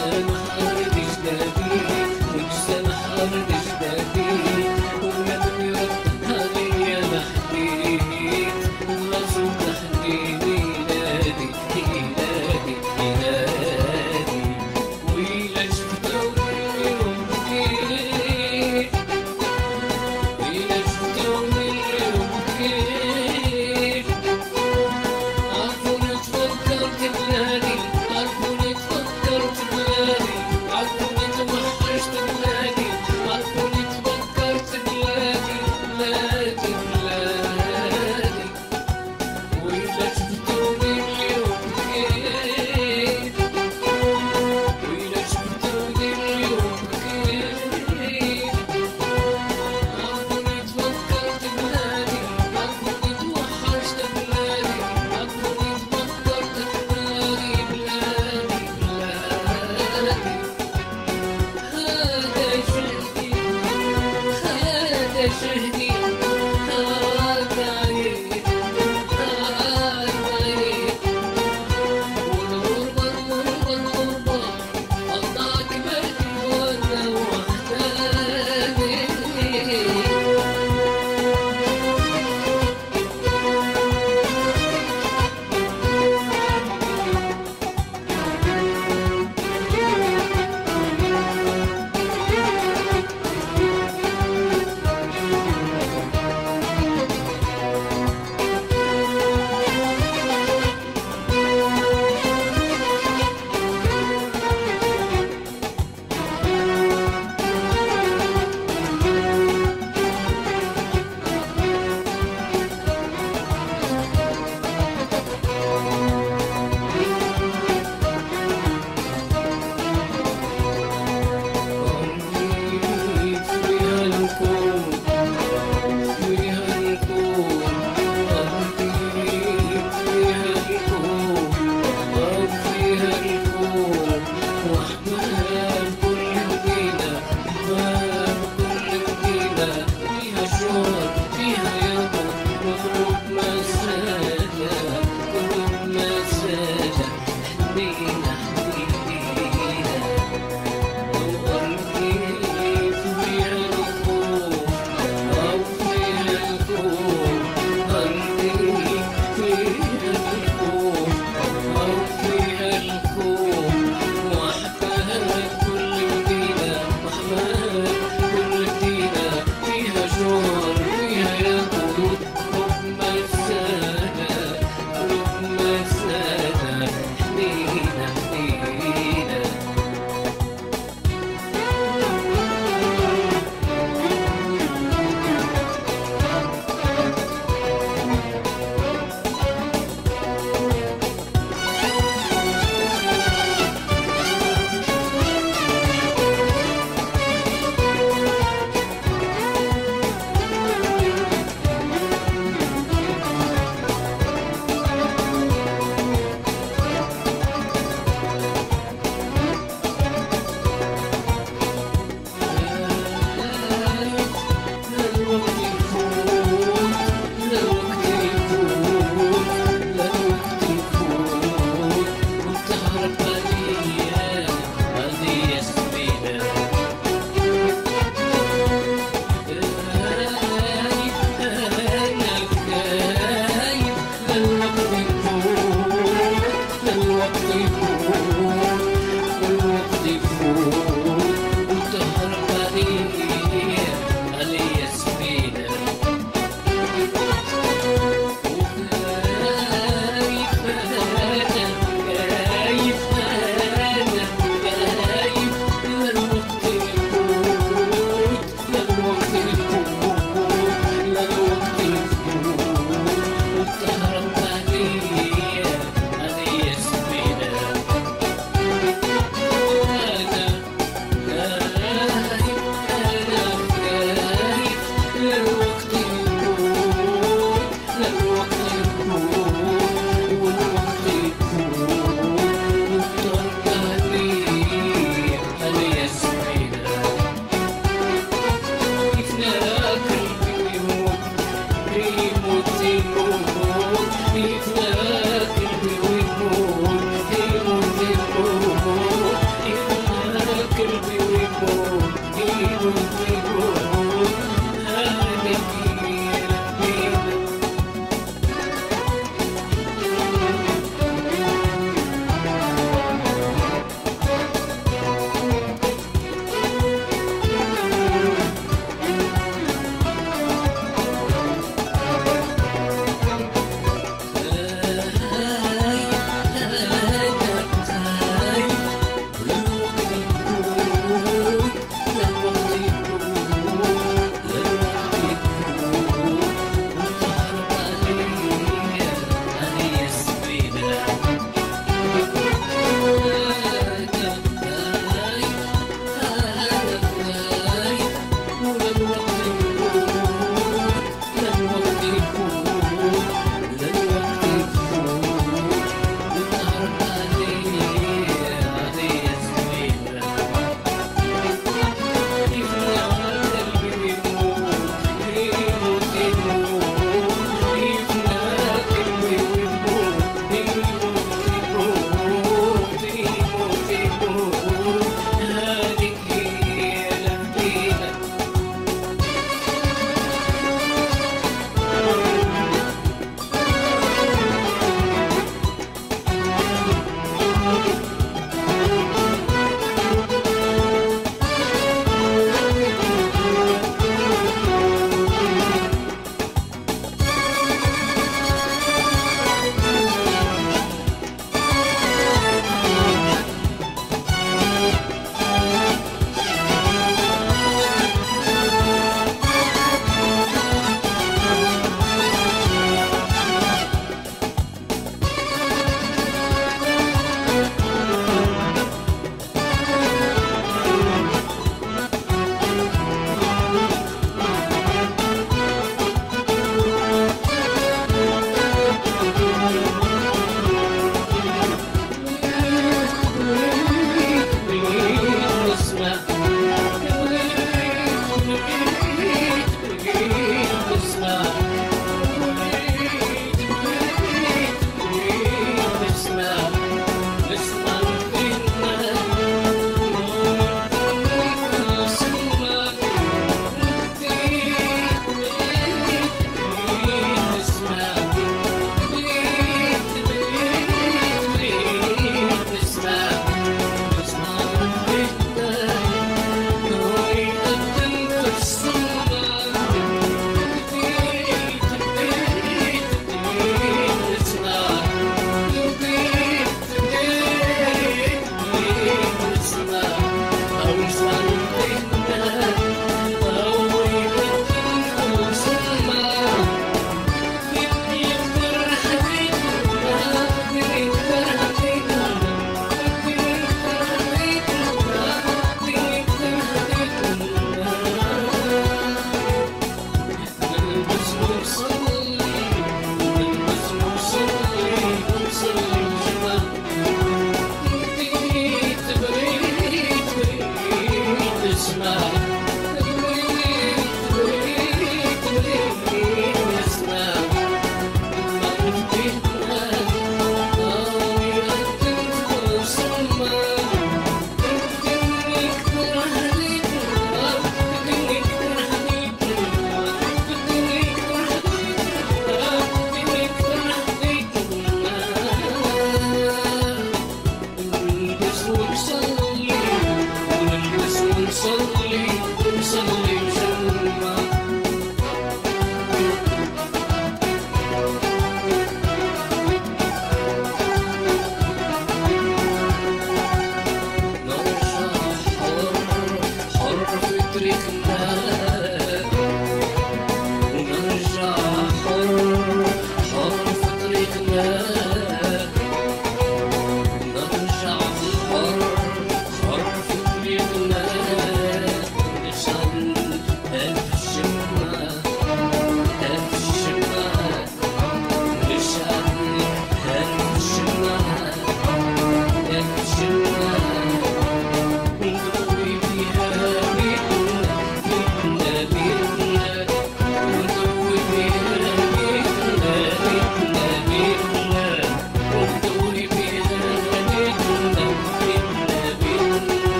Sınır